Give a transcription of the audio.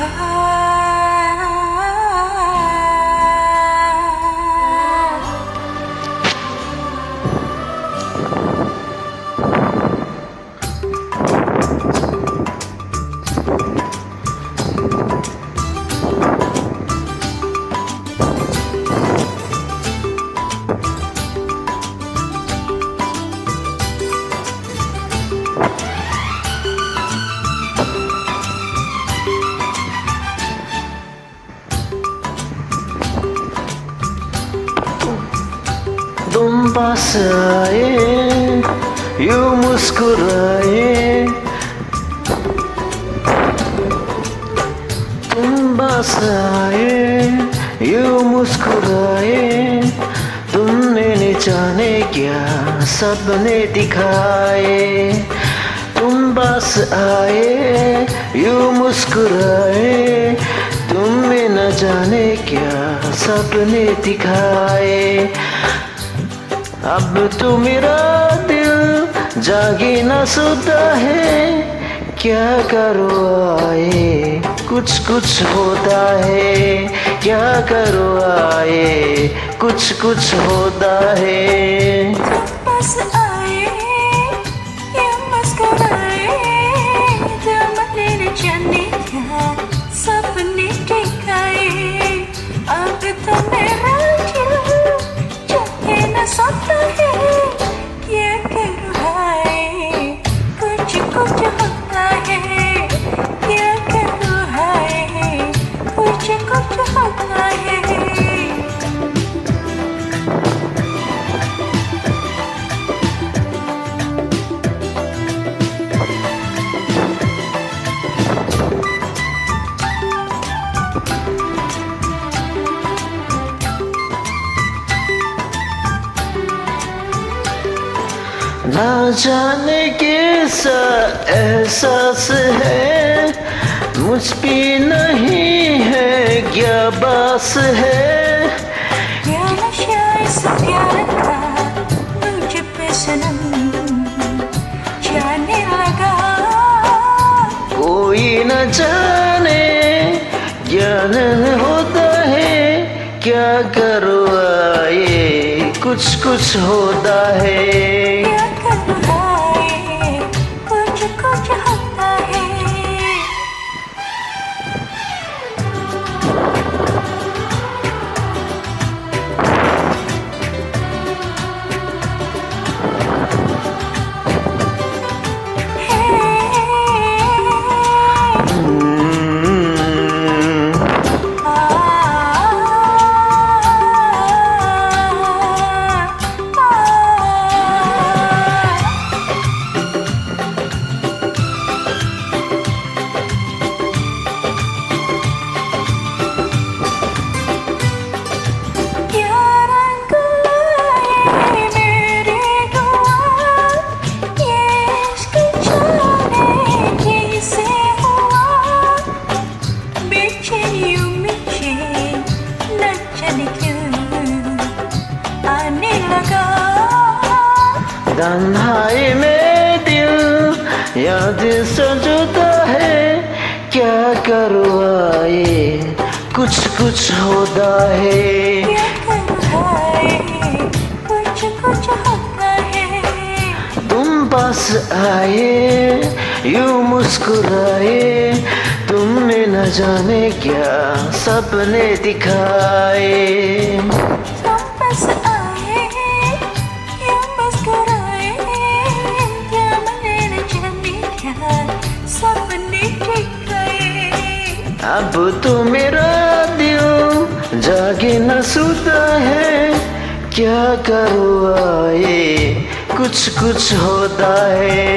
तुम पास आए यू मुस्कुराए। तुम बस आए यू मुस्कुराए। तुमने न जाने क्या सपने दिखाए? तुम बस आए, यू मुस्कुराए। तुमने न जाने क्या सपने दिखाए? अब तो मेरा दिल जागे न सोता है। क्या करो आए? कुछ कुछ होता है। क्या करो आए? कुछ कुछ होता है। ना जाने कैसा एहसास है मुझ पे नहीं है क्या बास है। क्या नशा इस प्यार का मुझ पे सनम? जाने लगा। कोई न जाने ज्ञान होता है क्या करो आए कुछ कुछ होता है। तन्हाई में दिल याद सजता है, क्या करो आए? कुछ कुछ होता है। कुछ होता है तुम पास आए, यूँ मुस्कुराए, तुमने न जाने क्या सपने दिखाए। अब तो मेरा दिल जागे न सोता है। क्या करो आए? कुछ कुछ होता है। है